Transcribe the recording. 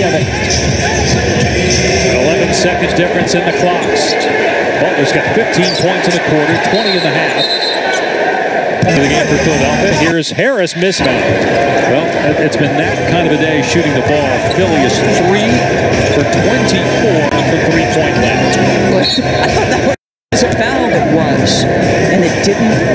11 seconds difference in the clocks. Butler's got 15 points in the quarter, 20 and a half. The game for Philadelphia. Here's Harris mismatch. Well, it's been that kind of a day shooting the ball. Philly is three for 24 for the three-point line. I thought that was a foul. It was, and it didn't.